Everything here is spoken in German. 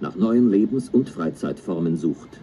nach neuen Lebens- und Freizeitformen sucht.